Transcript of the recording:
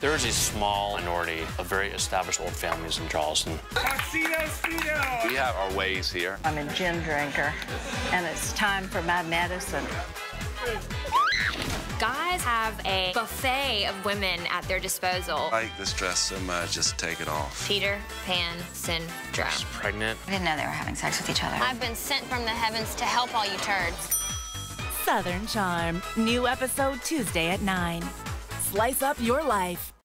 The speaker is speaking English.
There is a small minority of very established old families in Charleston. We have our ways here. I'm a gin drinker, and it's time for my medicine. Guys have a buffet of women at their disposal. I like this dress so much, just take it off. Peter Pan syndrome. She's pregnant. I didn't know they were having sex with each other. I've been sent from the heavens to help all you turds. Southern Charm. New episode Tuesday at 9. Slice up your life.